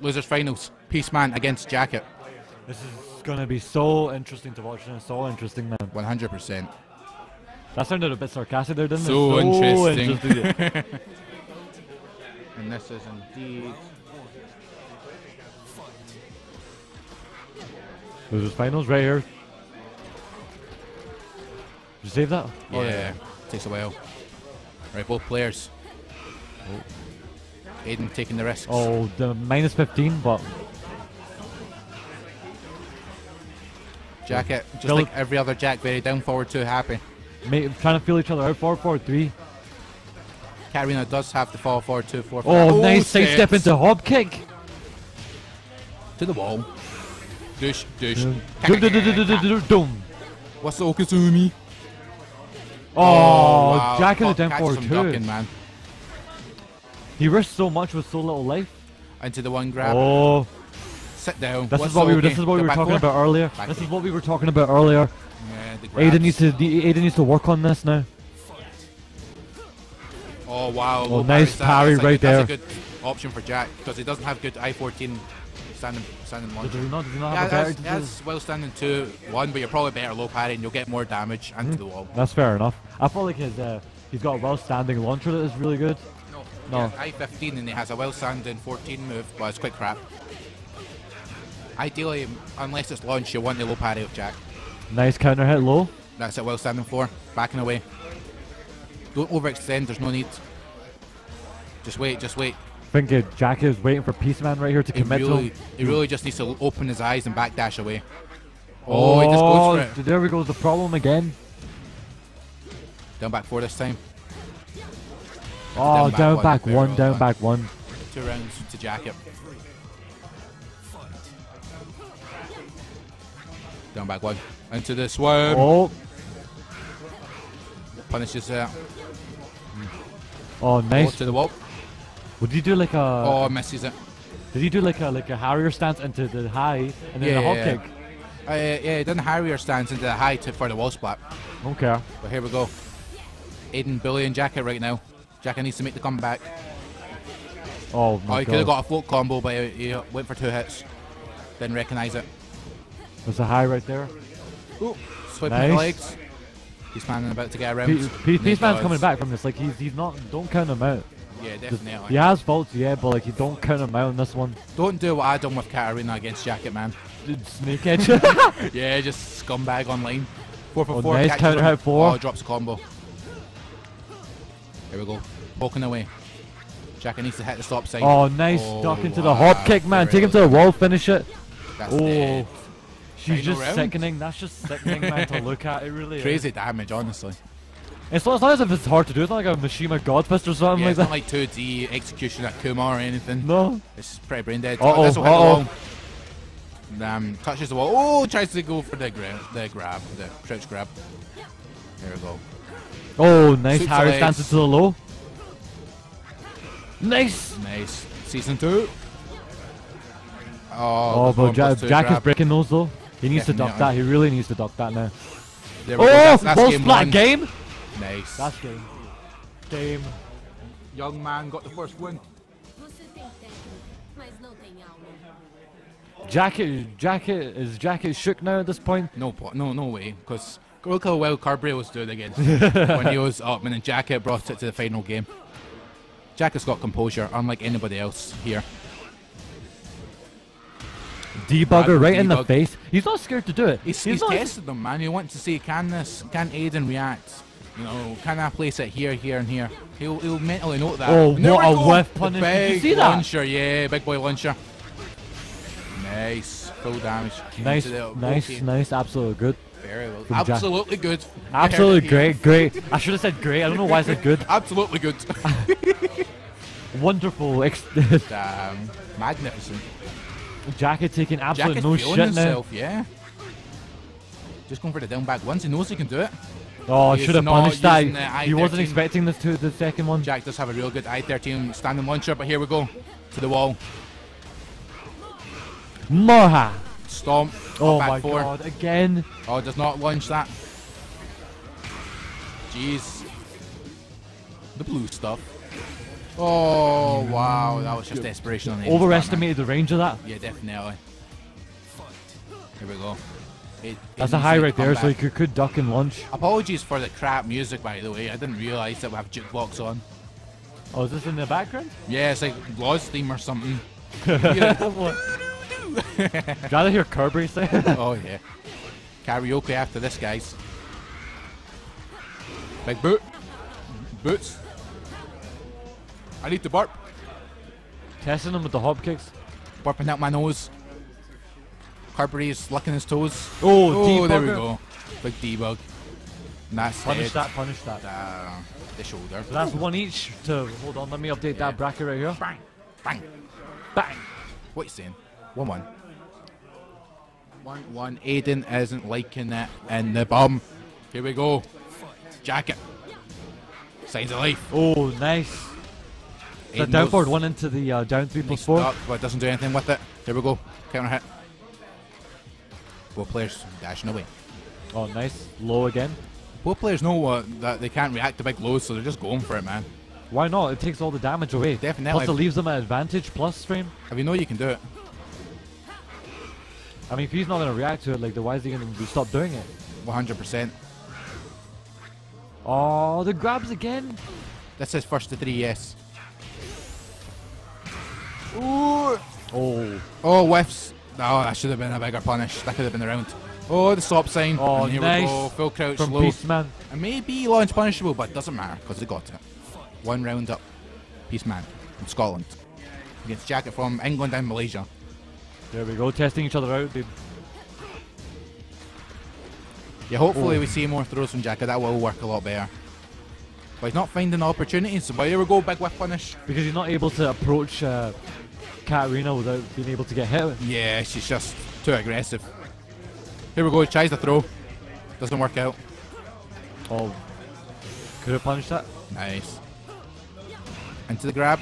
losers finals. Peace Man against Jacket. This is gonna be so interesting to watch. and it's So interesting, man. 100%. That sounded a bit sarcastic there, didn't So it? interesting. interesting. And this is indeed. Losers finals right here. Did you save that? Oh, Yeah, takes a while. Right, both players. Oh. Aiden taking the risks. Oh, the minus 15, but Jacket, just like every other Jack, very down forward two happy. ma- trying to feel each other out. 4 4 3. Katarina does have to fall forward two four. Oh, oh nice side step into hop kick. to the wall. Douche, douche. Dum. What's the okizeme? Oh, wow. Jack in the down forward him too. ducking, man. He risked so much with so little life. Into the one grab. Oh, Sit down. this What's is what we were. This is what we were talking about earlier. Back This is what we were talking about earlier. Yeah, Aiden needs to. Aiden needs to work on this now. Oh wow! Oh, nice parry That's a right good, That's there. a good option for Jack because he doesn't have good I-14 standing standing launch. Did he not? Did he not Yeah, have that's, that's well standing two one, but you're probably better low parry and you'll get more damage into the wall. That's fair enough. I feel like his uh, he's got a well-standing launcher that is really good. No, No. yeah, I-15 and he has a well standing 14 move, but it's quite crap. Ideally, unless it's launch, you want the low parry of Jack. Nice counter hit low. That's it, well standing for. Backing away. Don't overextend, there's no need. Just wait, just wait. I think Jack is waiting for Peace Man right here to He commit really, to him. he really just needs to open his eyes and backdash away. Oh, he just goes oh, for it. There we go. The problem again. Down back four this time. Oh, down back one, back one, down done. back one. Two rounds to jacket. Down back one. Into the swim. Oh, Punishes it. oh, Oh, nice. to the wall. Would you do like a? Oh, misses it. Did he do like a like a Harrier stance into the high and then a hop Yeah. kick? Uh, yeah, he didn't Harrier stance into the high to, for the wall splat. Okay. But here we go. Aiden bullying Jacket right now. Jacket needs to make the comeback. Oh my Oh, he could have got a float combo, but he, he went for two hits. Didn't recognize it. There's a high right there. Ooh, sweeping Nice. the legs. He's planning about to get around. Pe- And Pe- he coming back from this. Like he's he's not. Don't count him out. Yeah, definitely. He has faults, yeah, but like you don't count him out on this one. Don't do what I done with Katarina against Jacket, man. Dude, Snake edge. yeah, just scumbag online. Four for Oh, four. nice counter hit four. Oh, drops a combo. Here we go. Poking away. Jacket needs to hit the stop sign. oh, nice Oh, duck into the hop kick, man. Take him to the wall, finish it. That's Oh, dead. she's Final just round. sickening. That's just sickening, man, to look at. It really is. Crazy damage, honestly. It's not, it's not as if it's hard to do. It's not like a Mishima Godfist or something Yeah, like it's not like 2D execution at Kuma or anything. No. It's pretty brain dead. Uh-oh, Oh, this will hit the uh-oh. wall. Um, touches the wall. Oh, tries to go for the grab, the grab, the crouch grab. There we go. Oh, nice Sweeps Harry the stance legs. the low. Nice. Nice. Season two. Oh, Oh, but one ja- plus two Jack is breaking those though. He needs to duck that. He really needs to duck that now. There we Oh, go. That's, that's ball game splat one. game. Nice. That's game. Game. Young man got the first win. Você tem técnica, mas não tem alma. Jacket, Jacket is Jacket shook now at this point. No, po- no, no way. Because look how well Carberry was doing against when he was up, and then Jacket brought it to the final game. Jacket's got composure, unlike anybody else here. Debugger right in the face. He's not scared to do it. He's, he's, not. tested them, man. He wants to see can this, can Aiden react? You know, can I place it here, here, and here? He'll, he'll mentally note that. Oh, And what a whiff punish. Did you see that? Launcher, yeah, big boy launcher. Nice, full damage. Nice, nice, nice. Absolutely good. Very well. From Jack. Absolutely good. Absolutely great, great. I should have said great. I don't know why I said good. Absolutely good. Wonderful. Ex- Damn, magnificent. Jacket taking Jack absolute is no shit himself, yeah. Just going for the down back once. He knows he can do it. Oh, He is should have punished that. He wasn't expecting this to the second one. Jack does have a real good I-13 standing launcher, but here we go. To the wall. Moha. Stomp. Oh my four. god, again. Oh, does not launch that. Jeez. The blue stuff. Oh mm. wow, that was just desperation on the Overestimated the range of that. Yeah, definitely. Here we go. It- That's a high right there, come so you could, could duck and launch. Apologies for the crap music, by the way. I didn't realise that we have jukebox on. Oh, is this in the background? Yeah, it's like Law's theme or something. What? I'd rather hear Kirby say. oh yeah. Karaoke after this, guys. Big boot. Boots. I need to burp. Testing him with the hop kicks. Burping out my nose. Carberry's licking his toes. Oh, oh there we go. Big debug. Nice Punish head. that, punish that. Uh, the shoulder. So that's one each to hold on. Let me update Yeah. that bracket right here. Bang. Bang. Bang. What you saying? One one. One one. Aiden isn't liking it in the bum. Here we go. Jacket. Signs of life. Oh, nice. The Aiden down forward one into the uh, down three four. duck, but doesn't do anything with it. Here we go. Counter hit. Both players dashing away. Oh, nice. Low again. Both players know what, that they can't react to big lows, so they're just going for it, man. Why not? It takes all the damage away. Definitely. Plus, it leaves them at advantage plus frame. If you know you can do it, I mean, if he's not going to react to it, like, then why is he going to stop doing it? 100%. Oh, the grabs again. This is first to three, yes. Ooh. Oh, Oh, whiffs. Oh, that should have been a bigger punish. That could have been the round. Oh, the stop sign. Oh, and here nice. we go. Full crouch from low. Beastman. And maybe launch punishable, but it doesn't matter because they got it. One round up. Peace man from Scotland. Against Jacket from England and Malaysia. There we go, testing each other out. Dude. Yeah, hopefully Oh. we see more throws from Jacket. That will work a lot better. But he's not finding the opportunities. But here we go, big whiff punish. Because he's not able to approach uh, Katarina without being able to get hit. Yeah, she's just too aggressive. Here we go, tries the throw. Doesn't work out. Oh, could have punished that. Nice. Into the grab.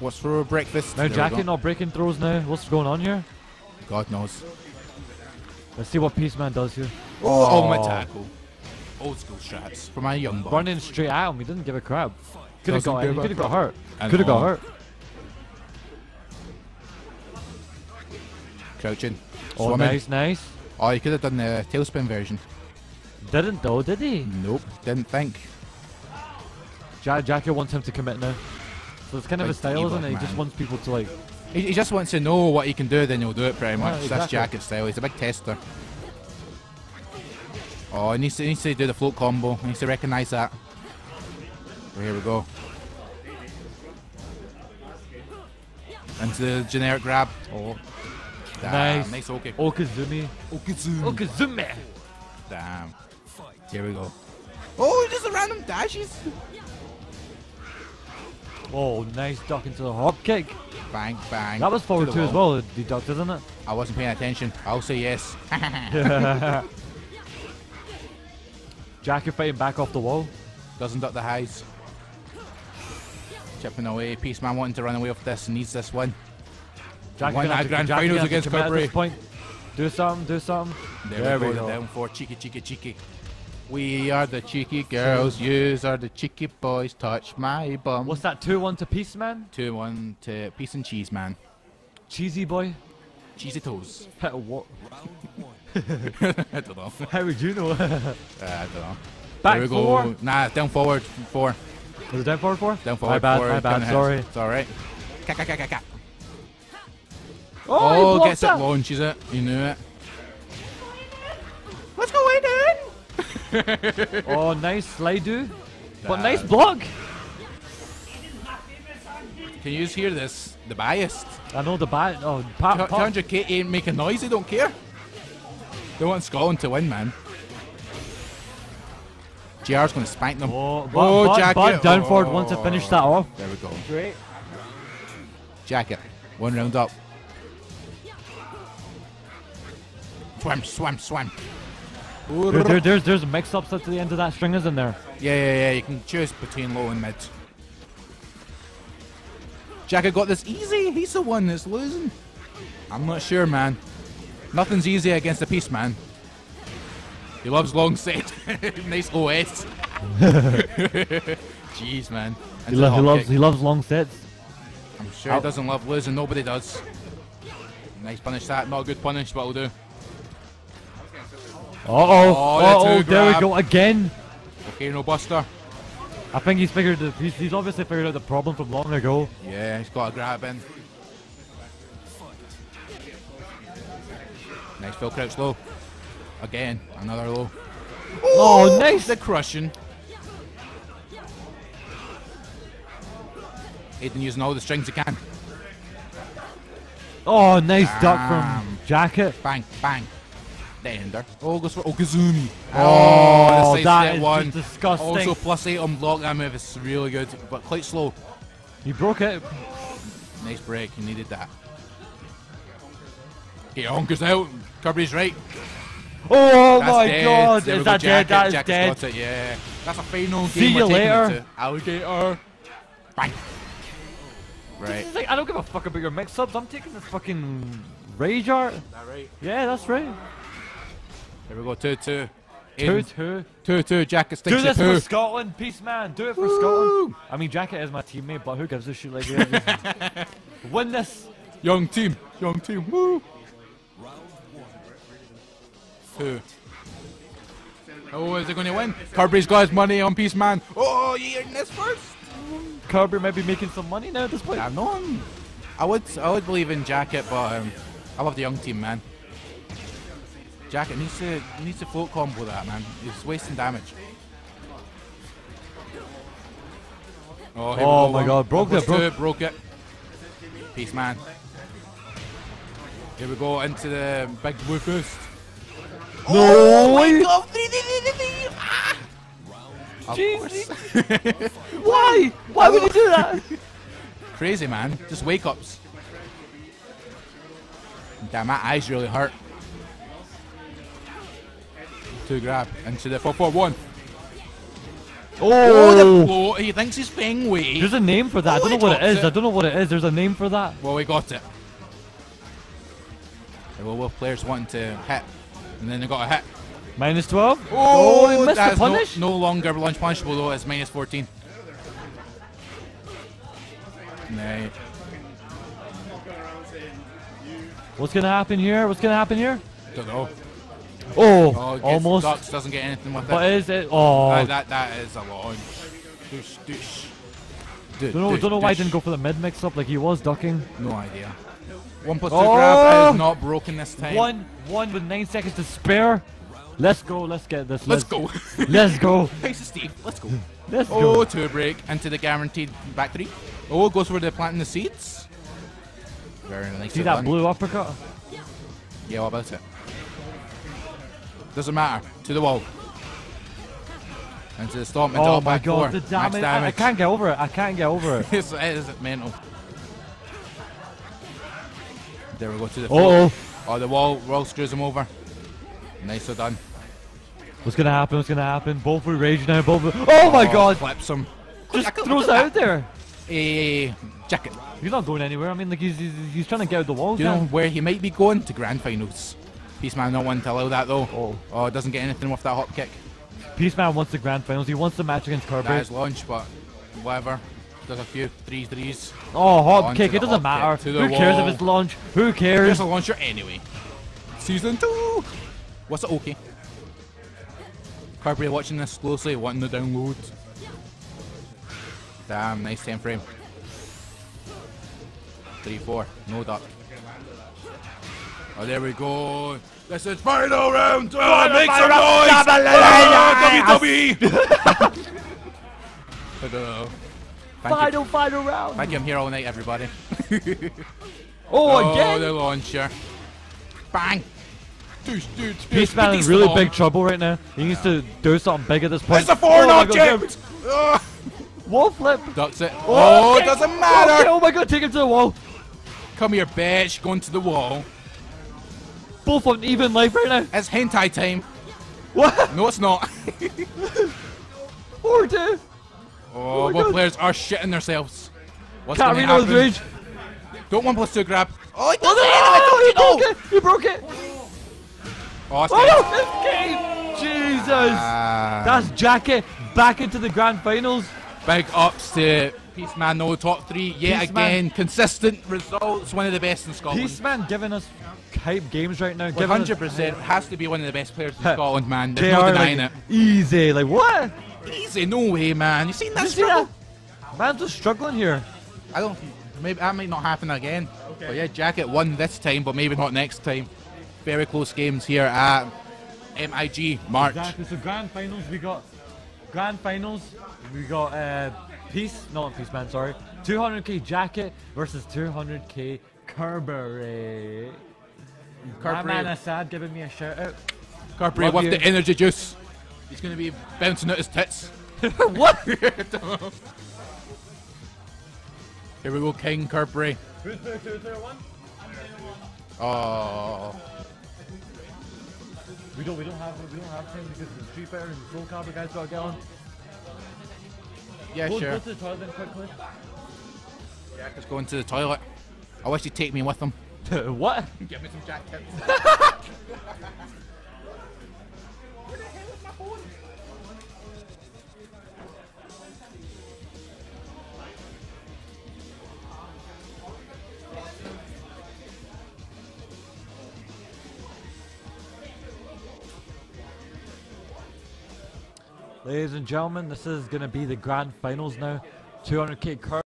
What's for breakfast? Now There Jackie not breaking throws now. What's going on here? God knows. Let's see what Peace Man does here. Oh, oh my tackle. Old school strats for my young boy. Running straight at him, he didn't give a crap. Could have Doesn't got, give he a could have got hurt. Could have got hurt. Crouching. Oh, Swimming. nice, nice. Oh, he could have done the tailspin version. Didn't though, did he? Nope. Didn't think. Ja- Jackie wants him to commit now. So it's kind of Like his style, isn't it? He just wants people to like. He, he just wants to know what he can do, then he'll do it pretty Yeah, much. That's exactly. Jacket's style. He's a big tester. Oh, he needs to, he needs to do the float combo. He needs to recognise that. Here we go. Into the generic grab. Oh, Damn, Nice. Nice okay. okizeme. okizeme. okizeme. Damn. Here we go. Oh, just a random dashes. Oh, nice duck into the hop kick. Bang, bang. That was forward two as well. The duck, isn't it? I wasn't paying attention. Oh, I'll say yes. Jackie fighting back off the wall. Doesn't duck the highs. Chipping away. Peace man wanting to run away off this. Needs this win. Jackie Won our grand Jackie finals gonna have to against commit at Cadbury. this point. Do something, do something. There, we go. Down for cheeky, cheeky, cheeky. We are the cheeky girls. Yous are the cheeky boys. Touch my bum. What's that? 2 1 to Peace Man? Two one to Peace and Cheese Man. Cheesy boy? Cheesy toes. what? I don't know. How would you know? Uh, I don't know. Back we four? Nah, down forward. Four. Was it down forward four? Down forward. My bad, four. my bad, sorry. It's alright. Ka, ka, ka. Oh, Oh, gets it, launches it. You knew it. Oh, nice slide do. But nice block. Can you hear this? The biased. I know the bat. Oh, Pat. Pat. 200k ain't making noise. They don't care. They want Scotland to win, man. JR's going to spank them. Oh, but, Oh, but, Jacket. but down forward wants to oh. finish that off. There we go. Great. Jacket. One round up. Swim, swim, swim. There, there, there's there's mix-ups at the end of that string, isn't there? Yeah, yeah, yeah. You can choose between low and mid. Jacket got this easy. He's the one that's losing. I'm not sure, man. Nothing's easy against the Peace Man. He loves long set. nice OS. Jeez, man. He, lo- he loves kick. he loves long sets. I'm sure he doesn't love losing. Nobody does. Nice punish that. Not a good punish, but will do. Uh oh. Oh, Uh oh. There we go again. Okay, no buster. I think he's figured. The, he's, he's obviously figured out the problem from long ago. Yeah, he's got a grab in. Nice Phil crouch low. Again, another low. Oh, nice. The crushing. Aiden using all the strings he can. Oh, nice duck from Jacket. Bang, bang. Ender. Oh, goes for okizeme. Oh, oh side that is one. disgusting. Also, plus eight on block. That move is really good, but quite slow. He broke it. Nice break. He needed that. He honkers out. Kirby's right. Oh That's my dead. god. There Is that Jacket. dead? That is Jacket's dead. yeah. That's a final game. See you later. Alligator. Bang. Right. Like, I don't give a fuck about your mix ups. I'm taking this fucking rage art. that right? Yeah, that's right. Here we go. 2 2. Two, two. 2 2. Jacket sticks Do this for Scotland, peace man. Do it for Woo! Scotland. I mean, Jacket is my teammate, but who gives a shit like that? Win this. Young team. Young team. Woo. Two. Oh, is it going to win? Kirby's got his money on Peace Man. Oh, you're in this first? Kirby might be making some money now at this point. Yeah, no, I would, I would believe in Jacket, but um, I love the young team, man. Jacket needs to needs to float combo that, man. He's wasting damage. Oh, Oh my one- God, broke it, broke- two, broke it. Peace, man. Here we go into the big blue boost. No Oh way. God, three, three, three, three, three. Ah! Jeez. Why? Why would you do that? Crazy, man. Just wake ups. Damn, my eyes really hurt. Two grab into the 4 4 1. Oh, oh the Oh, float. He thinks he's paying weight. there's a name for that. I Oh, don't know what it is. it. I don't know what it is. There's a name for that. Well, we got it. Well, both players wanting to hit, and then they got a hit. Minus 12. Oh, oh he missed the that's no- punish. No, longer launch punishable though. It's minus 14. Nah. What's gonna happen here? What's gonna happen here? Don't know. Oh, Oh, almost. Ducks doesn't get anything with But it. is it? Oh, Uh, that that is a launch. Douche, douche. Du- don't know. douche, Don't know why he douche. didn't go for the mid mix up like he was ducking. No idea. One plus two Oh! grab is not broken this time. One, one with nine seconds to spare. Let's go. Let's get this. Let's go. Let's go. Thanks to Steve. Let's go. Let's Oh, go. two break into the guaranteed back three. Oh, goes for the planting the seeds. Very nice. See that done. blue uppercut? Yeah, what about it? Doesn't matter. To the wall. Into the stomp. Into Oh my back four. god, the Max damage. I, I can't get over it. I can't get over it. it's, it is mental. There we go to the Oh, floor. Oh, the wall, wall screws him over. Nicely done. what's gonna happen? What's gonna happen? Both with rage now. Both. With, oh my oh, god! Flips him. Just throws it out there. A jacket. He's not going anywhere. I mean, like he's he's, he's trying to get out the wall. Do you know where he might be going? To grand finals. Peaceman not wanting to allow that though. Oh. Oh, doesn't get anything with that hop kick. Peaceman wants the grand finals. He wants the match against Kirby. That is launch, but whatever. Does a few threes, threes. Oh, hop Onto kick. It doesn't matter. kick, to the Who cares if it's launch? Who cares? There's a launcher anyway. Season two. What's it okay? Kirby watching this closely, wanting the download. Damn, nice 10 frame. 3 4, no duck. Oh, there we go. This is final round. Oh, make some noise! Oh, WWE! Hello. Thank you. Final, final round. Thank you. I'm here all night, everybody. Oh, oh, again. the launcher. Bang. Dude, dude, Peaceman in really big trouble right now. He needs to do something big at this point. It's a foreign Oh my object! Wall flip. Ducks it. Oh, oh it doesn't Oh, matter. oh my god, take him to the wall. Come here, bitch. Going to the wall. Both on even life right now. It's hentai time. What? No, it's not. Four two. Oh, my both God. players are shitting themselves. What's Carino with happen? rage. Don't one plus two grab. Oh, Oh, doesn't no, he broke it. He broke it. Oh, Oh no, this game. Jesus. Ah. That's Jacket back into the grand finals. Big ups to Peaceman, no top three yet again. Consistent results, one of the best in Scotland. Peaceman giving us hype games right now. One giving us- hundred percent has to be one of the best players in Scotland, man. They no are denying like, it. easy. Like what? Easy, no way, man. You seen that You see struggle? that? Man's just struggling here. I don't. Maybe that might not happen again. But yeah, Jacket won this time, but maybe not next time. Very close games here at MIG March. Exactly. So grand finals, we got grand finals. We got uh, peace, not peace man. Sorry, 200k jacket versus 200k Kerbery. My man Assad giving me a shout out. Carberry Love with you. the energy juice. He's going to be bouncing out his tits. what? Here we go, King Carberry. Oh, We don't. We don't have. We don't have time because the Street Fighter and the Soul Calibur guys gotta get on. yeah, Go, sure. go to the toilet then quickly. Yeah, Just going to the toilet. I wish he'd take me with him. What? Give me some jack tips. Ladies and gentlemen, this is gonna be the grand finals now. 200k Kerbery.